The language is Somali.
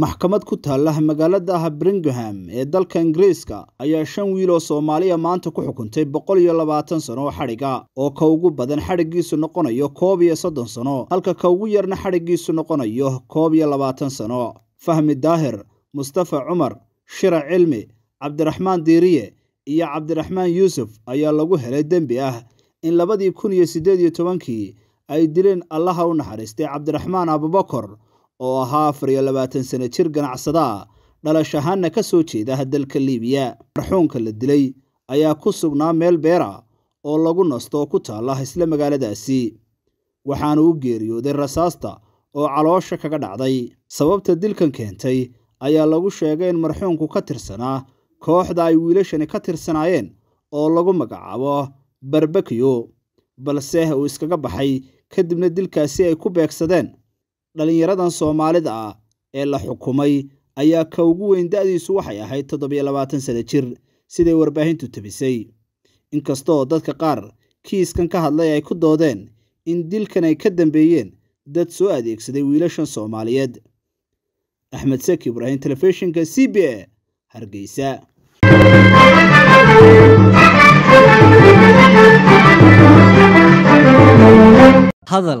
maxkamad ku taalla magaalada Birmingham ee dalka Ingiriiska ayaa shan wiil oo Soomaaliya maanta ku xukuntay boqol iyo labaatan sano oo xadhiga oo ka ugu badan xadhigiisu noqonayo koob iyo soddon sano halka ka ugu yarna xadhigiisu noqonayo koob iyo labaatan sano. Fahmi daahir mustafa cumar shira cilmi cabdiraxmaan diiriye iyo cabdiraxmaan yuusuf ayaa lagu helay dembi ah in labadii kun iyo siddeed iyo tobankii ay dileen allaha u naxariistay cabdiraxmaan abubakar oo ahaa afar iyo labaatan sano jir ganacsada dhalash ahaanna ka soo jeeda dalka liibiya. Marxuunka la dilay ayaa ku sugnaa meel beera oo lagu nasto ku taalla isla magaaladaasi. Waxaana u geeriyooday rasaasta oo caloosha kaga dhacday. Sababta dilkan keentay ayaa lagu sheegay in marxuunku ka tirsanaa kooxda ay wiilashani ka tirsanaayeen oo lagu magacaabo barbakiyo balse uu iskaga baxay kadibna dilkaasi ay ku beegsadeen dhallinyaradan soomaalida ah ee la xukumay ayaa ka ugu weyn da'diisu waxay ahayd toddobiyo labaatan sano jir siday warbaahintu tabisay inkastooo dadka qaar kiiskan ka hadlay ay ku doodeen in dilkan ay ka dambeeyeen dad soo adeegsaday wiilashan soomaaliyeed. Axmed seki ibraahim telefishinka c b a hargeysa. Hadal